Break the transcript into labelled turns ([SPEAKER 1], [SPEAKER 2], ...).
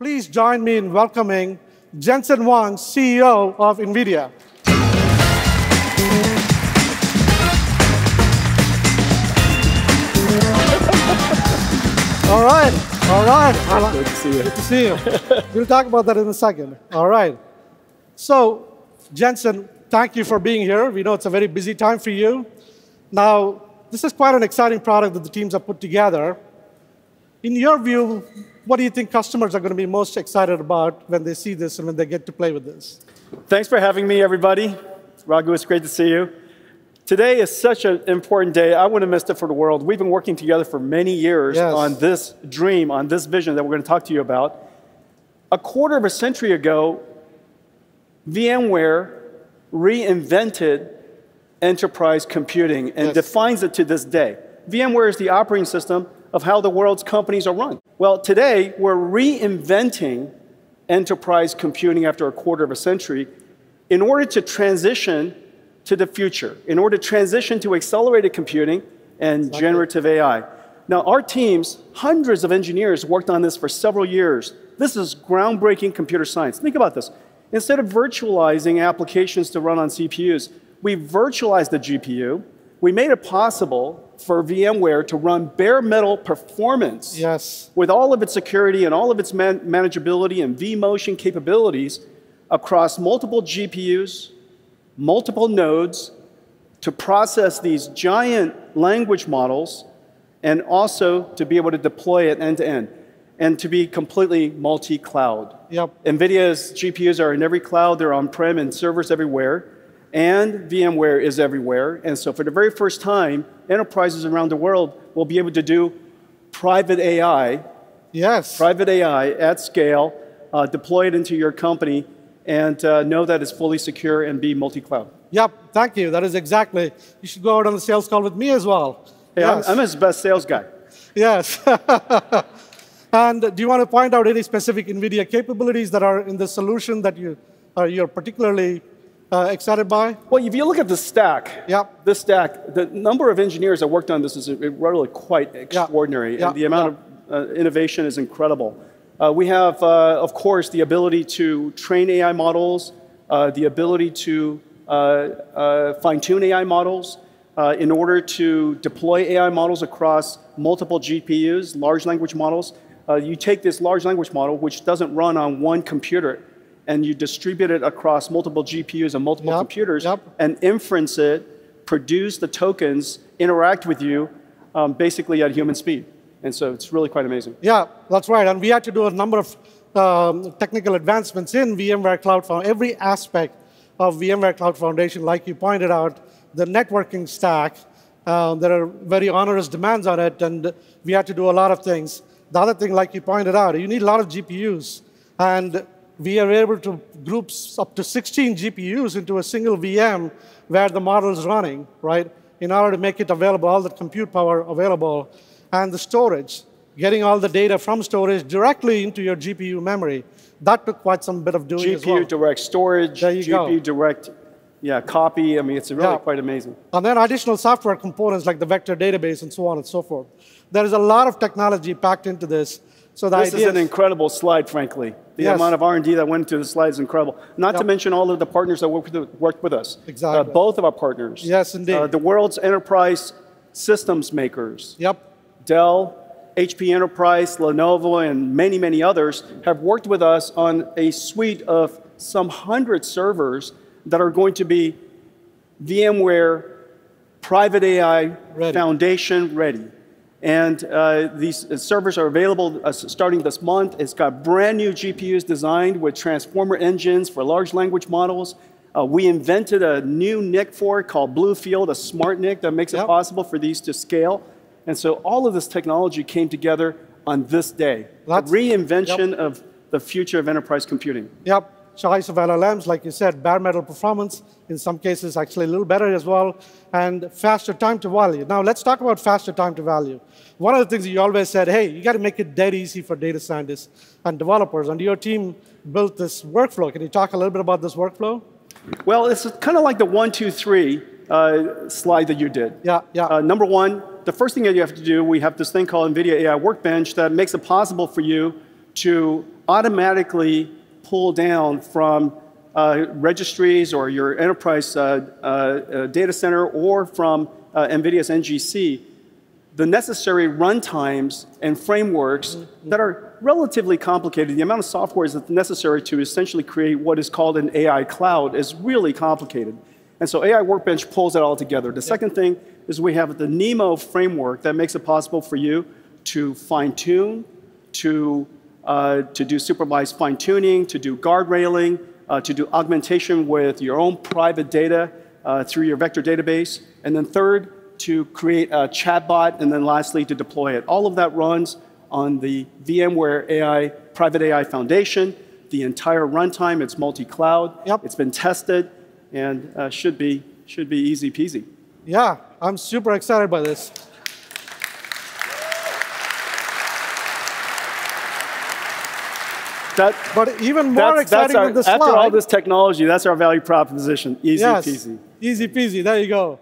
[SPEAKER 1] Please join me in welcoming Jensen Huang, CEO of NVIDIA. All right, all right.
[SPEAKER 2] Good to see you.
[SPEAKER 1] Good to see you. we'll talk about that in a second. All right. So, Jensen, thank you for being here. We know it's a very busy time for you. Now, this is quite an exciting product that the teams have put together. In your view, what do you think customers are going to be most excited about when they see this and when they get to play with this?
[SPEAKER 2] Thanks for having me, everybody. Raghu, it's great to see you. Today is such an important day. I wouldn't have missed it for the world. We've been working together for many years
[SPEAKER 1] Yes.
[SPEAKER 2] on this dream, on this vision that we're going to talk to you about. A quarter of a century ago, VMware reinvented enterprise computing and
[SPEAKER 1] Yes.
[SPEAKER 2] defines it to this day. VMware is the operating system of how the world's companies are run. Well, today we're reinventing enterprise computing after a quarter of a century in order to transition to the future, in order to transition to accelerated computing and generative AI. Now, our teams, hundreds of engineers, worked on this for several years. This is groundbreaking computer science. Think about this. Instead of virtualizing applications to run on CPUs, we virtualized the GPU. We made it possible for VMware to run bare metal performance
[SPEAKER 1] Yes.
[SPEAKER 2] with all of its security and all of its man- manageability and vMotion capabilities across multiple GPUs, multiple nodes to process these giant language models and also to be able to deploy it end to end and to be completely multi cloud.
[SPEAKER 1] Yep.
[SPEAKER 2] NVIDIA's GPUs are in every cloud, they're on prem and servers everywhere, and VMware is everywhere. And so, for the very first time, enterprises around the world will be able to do private AI
[SPEAKER 1] Yes.
[SPEAKER 2] private AI at scale, uh, deploy it into your company, and uh, know that it's fully secure and be multi-cloud.
[SPEAKER 1] Yep. Thank you. That is exactly. You should go out on the sales call with me as well.
[SPEAKER 2] Hey,
[SPEAKER 1] yes.
[SPEAKER 2] I'm, I'm his best sales guy.
[SPEAKER 1] Yes. and do you want to point out any specific NVIDIA capabilities that are in the solution that you are you're particularly uh, excited by?
[SPEAKER 2] Well, if you look at the stack,
[SPEAKER 1] Yep.
[SPEAKER 2] this stack, the number of engineers that worked on this is really quite extraordinary,
[SPEAKER 1] Yeah.
[SPEAKER 2] and the amount of uh, innovation is incredible. Uh, we have, uh, of course, the ability to train AI models, uh, the ability to uh, uh, fine-tune AI models, uh, in order to deploy AI models across multiple GPUs, large language models. Uh, you take this large language model, which doesn't run on one computer, and you distribute it across multiple GPUs and multiple
[SPEAKER 1] Yep,
[SPEAKER 2] computers,
[SPEAKER 1] yep.
[SPEAKER 2] and inference it, produce the tokens, interact with you, um, basically at human speed. And so it's really quite amazing.
[SPEAKER 1] Yeah, that's right. And we had to do a number of um, technical advancements in VMware Cloud Foundation, every aspect of VMware Cloud Foundation, like you pointed out, the networking stack. Uh, there are very onerous demands on it, and we had to do a lot of things. The other thing, like you pointed out, you need a lot of GPUs, and we are able to group up to 16 GPUs into a single VM where the model is running, right? In order to make it available, all the compute power available, and the storage, getting all the data from storage directly into your GPU memory. That took quite some bit of doing as
[SPEAKER 2] GPU
[SPEAKER 1] well.
[SPEAKER 2] direct storage,
[SPEAKER 1] There you go.
[SPEAKER 2] GPU direct, yeah, copy. I mean, it's really
[SPEAKER 1] Yeah.
[SPEAKER 2] quite amazing.
[SPEAKER 1] And then additional software components like the vector database and so on and so forth. There is a lot of technology packed into this. So the
[SPEAKER 2] This is an incredible slide, frankly. The
[SPEAKER 1] Yes.
[SPEAKER 2] amount of R&D that went into the slide is incredible. Not to mention all of the partners that worked with, worked with us.
[SPEAKER 1] Exactly.
[SPEAKER 2] Uh, both of our partners.
[SPEAKER 1] Yes, indeed.
[SPEAKER 2] Uh, the world's enterprise systems makers.
[SPEAKER 1] Yep.
[SPEAKER 2] Dell, HP Enterprise, Lenovo, and many, many others have worked with us on a suite of some hundred servers that are going to be VMware Private AI
[SPEAKER 1] Ready.
[SPEAKER 2] Foundation ready. And uh, these servers are available uh, starting this month. It's got brand new GPUs designed with transformer engines for large language models. Uh, we invented a new NIC for it called Bluefield, a smart NIC that makes it possible for these to scale. And so all of this technology came together on this day.
[SPEAKER 1] That's-
[SPEAKER 2] the reinvention of the future of enterprise computing.
[SPEAKER 1] Yep. Choice of LLMs, like you said, bare metal performance, in some cases actually a little better as well, and faster time to value. Now let's talk about faster time to value. One of the things you always said, hey, you got to make it dead easy for data scientists and developers, and your team built this workflow. Can you talk a little bit about this workflow?
[SPEAKER 2] Well, it's kind of like the one, two, three uh, slide that you did.
[SPEAKER 1] Yeah, yeah.
[SPEAKER 2] Uh, number one, the first thing that you have to do, we have this thing called NVIDIA AI Workbench that makes it possible for you to automatically pull down from uh, registries or your enterprise uh, uh, uh data center or from uh, NVIDIA's NGC the necessary runtimes and frameworks mm-hmm. that are relatively complicated. The amount of software is that's necessary to essentially create what is called an AI cloud is really complicated. And so AI Workbench pulls it all together. The second thing is we have the NeMo framework that makes it possible for you to fine tune, to, uh, to do supervised fine tuning, to do guardrailing, uh, to do augmentation with your own private data uh, through your vector database. And then third, to create a chatbot, and then lastly, to deploy it. All of that runs on the VMware AI Private AI Foundation. The entire runtime, it's multi-cloud.
[SPEAKER 1] Yep.
[SPEAKER 2] It's been tested, and uh, should be should be easy peasy.
[SPEAKER 1] Yeah, I'm super excited by this. That, but even more that's, exciting that's
[SPEAKER 2] our,
[SPEAKER 1] with the slide.
[SPEAKER 2] After all this technology, that's our value proposition. Easy
[SPEAKER 1] yes,
[SPEAKER 2] peasy.
[SPEAKER 1] Easy peasy. There you go.